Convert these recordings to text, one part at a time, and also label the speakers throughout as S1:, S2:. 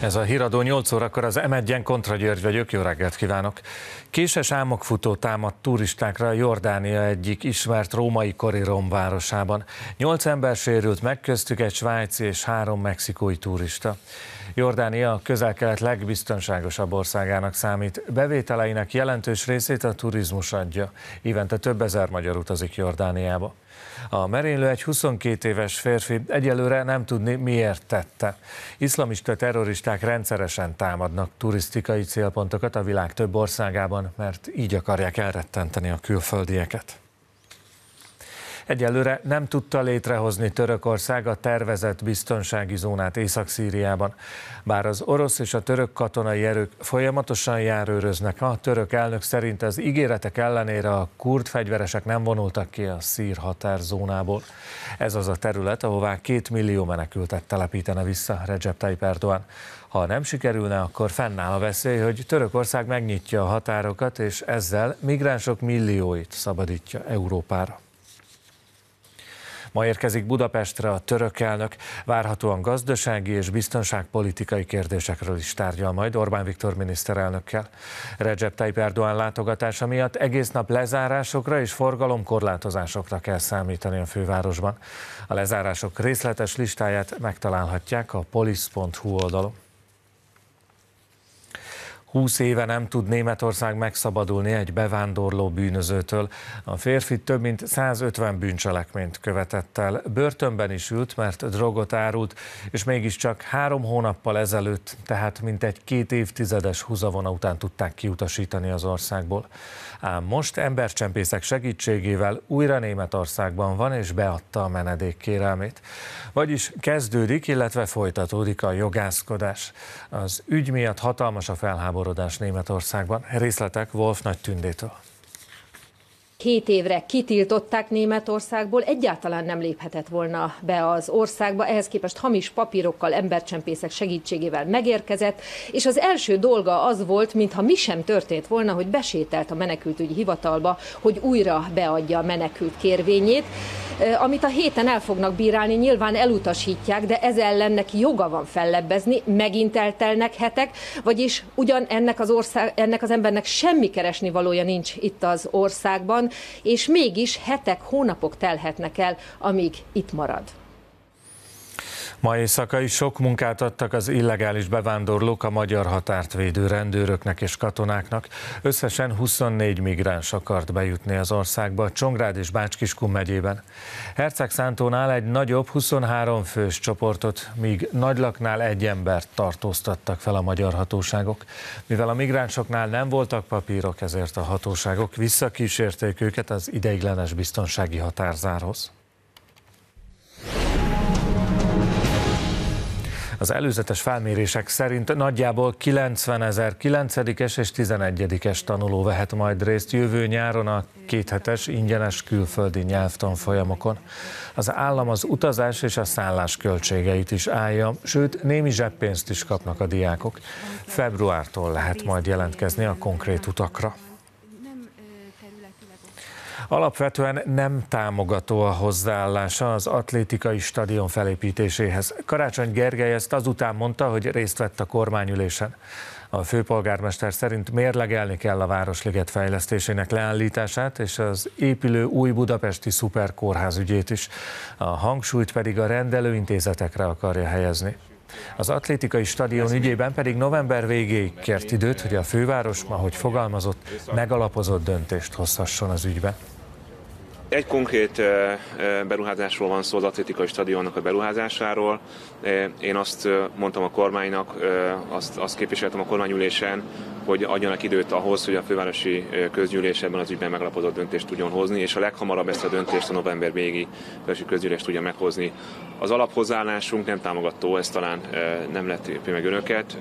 S1: Ez a híradó 8 órakor az M1-en Kontra György vagyok, jó reggelt kívánok! Késes álmokfutó támadt turistákra Jordánia egyik ismert római kori romvárosában. Nyolc ember sérült meg, egy svájci és három mexikói turista. Jordánia a közel-kelet legbiztonságosabb országának számít. Bevételeinek jelentős részét a turizmus adja. Évente több ezer magyar utazik Jordániába. A merénylő egy 22 éves férfi egyelőre nem tudni miért tette. Iszlamista terroristák rendszeresen támadnak turisztikai célpontokat a világ több országában, mert így akarják elrettenteni a külföldieket. Egyelőre nem tudta létrehozni Törökország a tervezett biztonsági zónát Észak-Szíriában. Bár az orosz és a török katonai erők folyamatosan járőröznek, a török elnök szerint az ígéretek ellenére a kurd fegyveresek nem vonultak ki a szír határzónából. Ez az a terület, ahová két millió menekültet telepítene vissza Recep Tayyip Erdogan. Ha nem sikerülne, akkor fennáll a veszély, hogy Törökország megnyitja a határokat, és ezzel migránsok millióit szabadítja Európára. Ma érkezik Budapestre a török elnök, várhatóan gazdasági és biztonságpolitikai kérdésekről is tárgyal majd Orbán Viktor miniszterelnökkel. Recep Tayyip Erdoğan látogatása miatt egész nap lezárásokra és forgalomkorlátozásokra kell számítani a fővárosban. A lezárások részletes listáját megtalálhatják a police.hu oldalon. 20 éve nem tud Németország megszabadulni egy bevándorló bűnözőtől. A férfi több mint 150 bűncselekményt követett el. Börtönben is ült, mert drogot árult, és mégiscsak három hónappal ezelőtt, tehát mint egy két évtizedes húzavona után tudták kiutasítani az országból. Ám most embercsempészek segítségével újra Németországban van, és beadta a menedék kérelmét. Vagyis kezdődik, illetve folytatódik a jogászkodás. Az ügy miatt hatalmas a felháborodás felháborodás Németországban. Részletek Wolf Nagy Tündétől.
S2: Két évre kitiltották Németországból, egyáltalán nem léphetett volna be az országba, ehhez képest hamis papírokkal, embercsempészek segítségével megérkezett, és az első dolga az volt, mintha mi sem történt volna, hogy besételt a menekültügyi hivatalba, hogy újra beadja a menekült kérvényét. Amit a héten el fognak bírálni, nyilván elutasítják, de ez ellen neki joga van fellebbezni, megint eltelnek hetek, vagyis ugyan ennek az, ország, ennek az embernek semmi keresni valója nincs itt az országban, és mégis hetek, hónapok telhetnek el, amíg itt marad.
S1: Ma éjszaka is sok munkát adtak az illegális bevándorlók a magyar határt védő rendőröknek és katonáknak. Összesen 24 migráns akart bejutni az országba, Csongrád és Bácskiskun megyében. Szántónál egy nagyobb 23 fős csoportot, míg Nagylaknál egy embert tartóztattak fel a magyar hatóságok. Mivel a migránsoknál nem voltak papírok, ezért a hatóságok visszakísérték őket az ideiglenes biztonsági határzárhoz. Az előzetes felmérések szerint nagyjából 90 ezer 9-es és 11-es tanuló vehet majd részt jövő nyáron a kéthetes ingyenes külföldi nyelvtanfolyamokon. Az állam az utazás és a szállás költségeit is állja, sőt némi zseppénzt is kapnak a diákok. Februártól lehet majd jelentkezni a konkrét utakra. Alapvetően nem támogató a hozzáállása az atlétikai stadion felépítéséhez. Karácsony Gergely ezt azután mondta, hogy részt vett a kormányülésen. A főpolgármester szerint mérlegelni kell a Városliget fejlesztésének leállítását és az épülő új budapesti szuperkórház ügyét is. A hangsúlyt pedig a rendelőintézetekre akarja helyezni. Az atlétikai stadion ügyében pedig november végéig kért időt, hogy a főváros, ahogy fogalmazott, megalapozott döntést hozhasson az ügyben.
S3: Egy konkrét beruházásról van szó, az atlétikai stadionnak a beruházásáról. Én azt mondtam a kormánynak, azt, azt képviseltem a kormányülésen, hogy adjanak időt ahhoz, hogy a fővárosi közgyűlés ebben az ügyben megalapozott döntést tudjon hozni, és a leghamarabb ezt a döntést a november végi fővárosi közgyűlés tudja meghozni. Az alaphozzáállásunk nem támogató, ez talán nem lett meg önöket,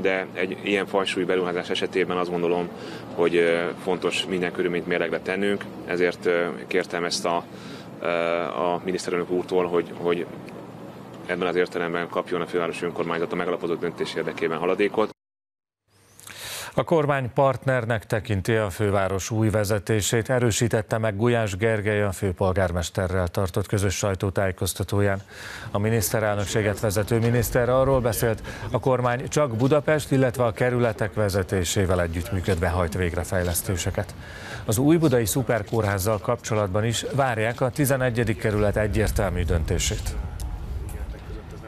S3: de egy ilyen fajsúlyú beruházás esetében azt gondolom, hogy fontos minden körülményt mérlegre tennünk, ezért kértem ezt a, a miniszterelnök úrtól, hogy, hogy ebben az értelemben kapjon a fővárosi önkormányzat a megalapozott döntés érdekében haladékot.
S1: A kormány partnernek tekinti a főváros új vezetését, erősítette meg Gulyás Gergely a főpolgármesterrel tartott közös sajtótájékoztatóján. A miniszterelnökséget vezető miniszter arról beszélt, a kormány csak Budapest, illetve a kerületek vezetésével együttműködve hajt végre fejlesztéseket. Az új budai szuperkórházzal kapcsolatban is várják a 11. kerület egyértelmű döntését.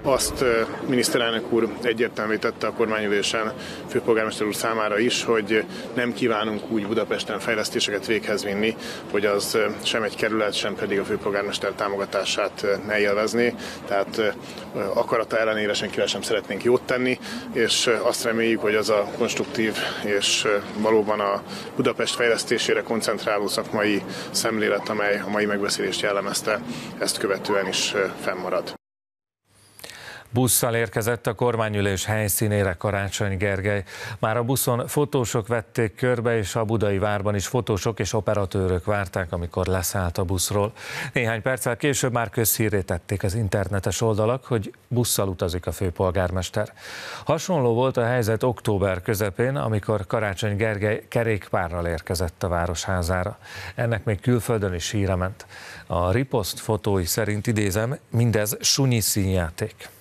S4: Azt miniszterelnök úr egyértelmű tette a kormányülésen főpolgármester úr számára is, hogy nem kívánunk úgy Budapesten fejlesztéseket véghez vinni, hogy az sem egy kerület, sem pedig a főpolgármester támogatását ne élvezni. Tehát akarata ellenére senkivel sem szeretnénk jót tenni, és azt reméljük, hogy az a konstruktív és valóban a Budapest fejlesztésére koncentráló szakmai szemlélet, amely a mai megbeszélést jellemezte, ezt követően is fennmarad.
S1: Busszal érkezett a kormányülés helyszínére Karácsony Gergely. Már a buszon fotósok vették körbe, és a budai várban is fotósok és operatőrök várták, amikor leszállt a buszról. Néhány perccel később már közhíré tették az internetes oldalak, hogy busszal utazik a főpolgármester. Hasonló volt a helyzet október közepén, amikor Karácsony Gergely kerékpárral érkezett a városházára. Ennek még külföldön is híre ment. A riposzt fotói szerint idézem, mindez sunyi színjáték.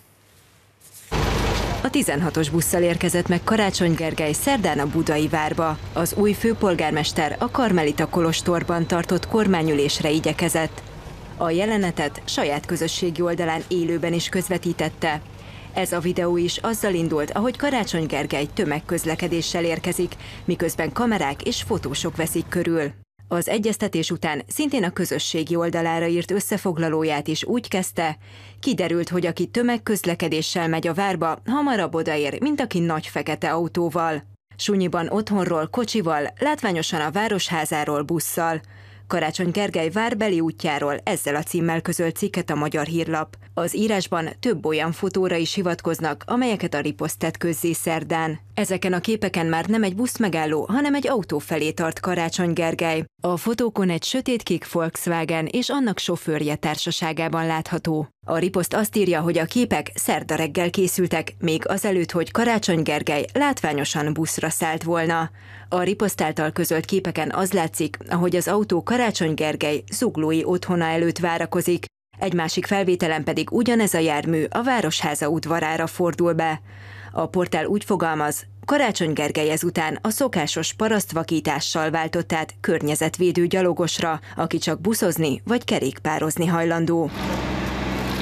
S5: A 16-os busszal érkezett meg Karácsony Gergely szerdán a Budai várba. Az új főpolgármester a Karmelita Kolostorban tartott kormányülésre igyekezett. A jelenetet saját közösségi oldalán élőben is közvetítette. Ez a videó is azzal indult, ahogy Karácsony Gergely tömegközlekedéssel érkezik, miközben kamerák és fotósok veszik körül. Az egyeztetés után szintén a közösségi oldalára írt összefoglalóját is úgy kezdte, kiderült, hogy aki tömegközlekedéssel megy a várba, hamarabb odaér, mint aki nagy fekete autóval. Sunyiban otthonról kocsival, látványosan a városházáról busszal. Karácsony Gergely várbeli útjáról ezzel a címmel közölt cikket a Magyar Hírlap. Az írásban több olyan fotóra is hivatkoznak, amelyeket a riposzt tett közzé szerdán. Ezeken a képeken már nem egy busz megálló, hanem egy autó felé tart Karácsony Gergely. A fotókon egy sötétkék Volkswagen és annak sofőrje társaságában látható. A riposzt azt írja, hogy a képek szerda reggel készültek, még azelőtt, hogy Karácsony Gergely látványosan buszra szállt volna. A riposzt által közölt képeken az látszik, ahogy az autó Karácsony Gergely zuglói otthona előtt várakozik, egy másik felvételen pedig ugyanez a jármű a Városháza udvarára fordul be. A portál úgy fogalmaz, Karácsony Gergely ezután a szokásos parasztvakítással váltott át környezetvédő gyalogosra, aki csak buszozni vagy kerékpározni hajlandó.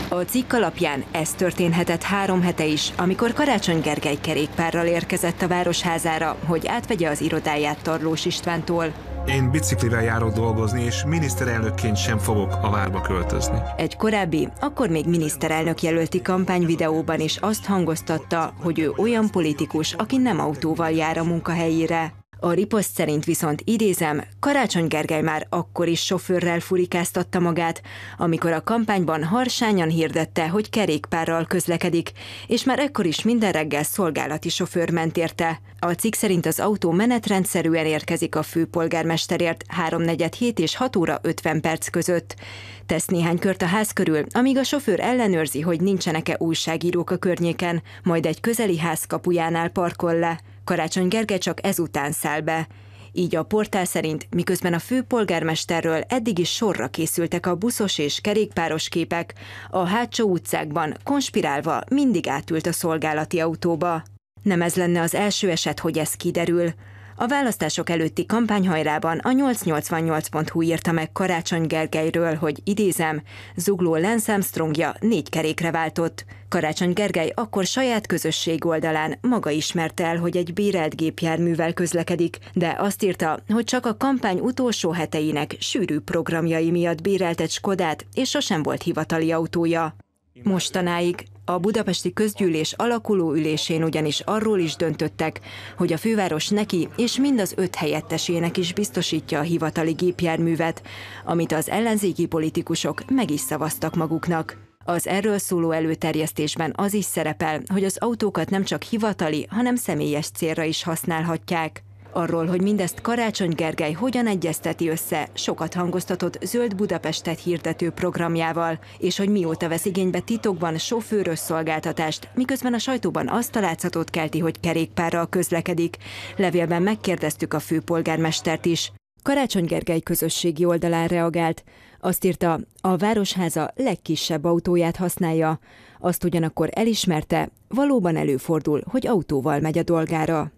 S5: A cikk alapján ez történhetett három hete is, amikor Karácsony Gergely kerékpárral érkezett a Városházára, hogy átvegye az irodáját Tarlós Istvántól.
S6: Én biciklivel járok dolgozni, és miniszterelnökként sem fogok a várba költözni.
S5: Egy korábbi, akkor még miniszterelnök jelölti kampányvideóban is azt hangoztatta, hogy ő olyan politikus, aki nem autóval jár a munkahelyére. A riposzt szerint viszont idézem, Karácsony Gergely már akkor is sofőrrel furikáztatta magát, amikor a kampányban harsányan hirdette, hogy kerékpárral közlekedik, és már ekkor is minden reggel szolgálati sofőr ment érte. A cikk szerint az autó menetrendszerűen érkezik a főpolgármesterért 3.47 és 6 óra 50 perc között. Tesz néhány kört a ház körül, amíg a sofőr ellenőrzi, hogy nincsenek-e újságírók a környéken, majd egy közeli ház kapujánál parkol le. Karácsony Gergely csak ezután száll be. Így a portál szerint, miközben a főpolgármesterről eddig is sorra készültek a buszos és kerékpáros képek, a hátsó utcákban konspirálva mindig átült a szolgálati autóba. Nem ez lenne az első eset, hogy ez kiderül. A választások előtti kampányhajrában a 888.hu írta meg Karácsony Gergelyről, hogy idézem, zugló Lance Armstrongja négy kerékre váltott. Karácsony Gergely akkor saját közösség oldalán maga ismerte el, hogy egy bérelt gépjárművel közlekedik, de azt írta, hogy csak a kampány utolsó heteinek sűrű programjai miatt bérelt egy Skodát, és sosem volt hivatali autója. Mostanáig a budapesti közgyűlés alakuló ülésén ugyanis arról is döntöttek, hogy a főváros neki és mind az öt helyettesének is biztosítja a hivatali gépjárművet, amit az ellenzéki politikusok meg is szavaztak maguknak. Az erről szóló előterjesztésben az is szerepel, hogy az autókat nem csak hivatali, hanem személyes célra is használhatják. Arról, hogy mindezt Karácsony Gergely hogyan egyezteti össze sokat hangoztatott Zöld Budapestet hirdető programjával, és hogy mióta vesz igénybe titokban sofőrös szolgáltatást, miközben a sajtóban azt a látszatot kelti, hogy kerékpárral közlekedik. Levélben megkérdeztük a főpolgármestert is. Karácsony Gergely közösségi oldalán reagált. Azt írta, a Városháza legkisebb autóját használja. Azt ugyanakkor elismerte, valóban előfordul, hogy autóval megy a dolgára.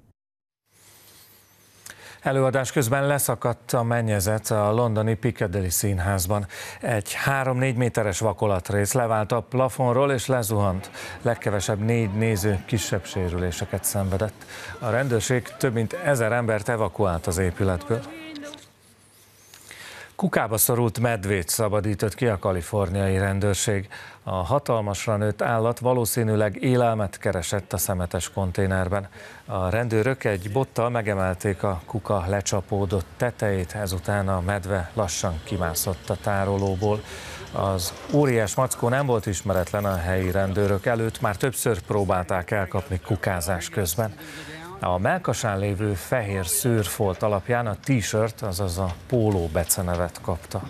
S1: Előadás közben leszakadt a mennyezet a londoni Piccadilly színházban. Egy 3-4 méteres vakolatrész levált a plafonról és lezuhant. Legkevesebb négy néző kisebb sérüléseket szenvedett. A rendőrség több mint ezer embert evakuált az épületből. Kukába szorult medvét szabadított ki a kaliforniai rendőrség. A hatalmasra nőtt állat valószínűleg élelmet keresett a szemetes konténerben. A rendőrök egy bottal megemelték a kuka lecsapódott tetejét, ezután a medve lassan kimászott a tárolóból. Az óriás mackó nem volt ismeretlen a helyi rendőrök előtt, már többször próbálták elkapni kukázás közben. A melkasán lévő fehér szőrfolt alapján a t-shirt, azaz a póló becenevet kapta.